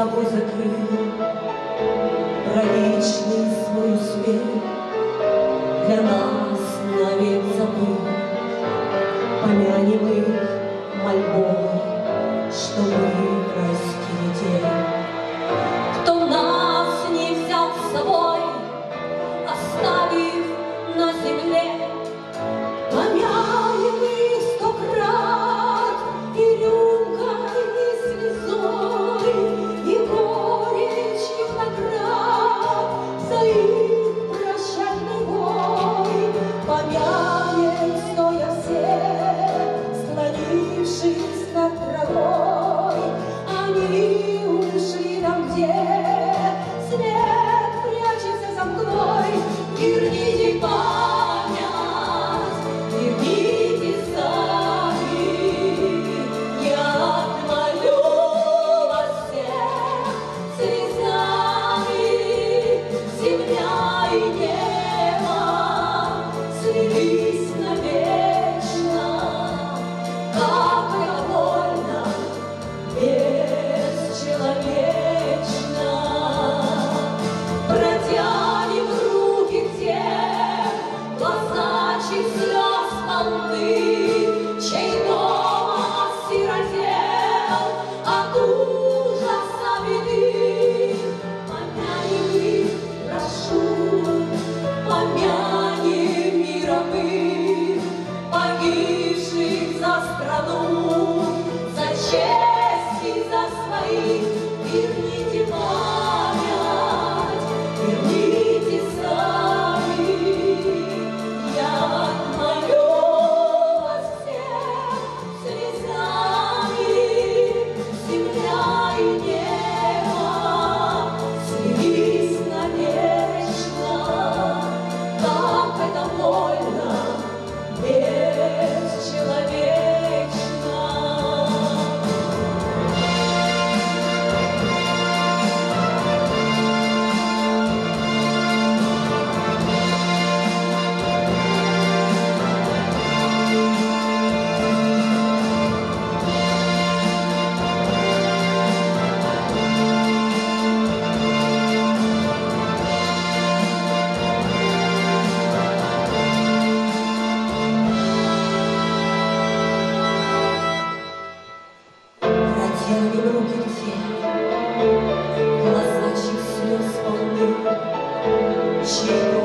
собой закрыл Трагичный свой успех. Для нас навек забыл Помянем их мольбой, чтобы Глаза чьих слез полны, чьих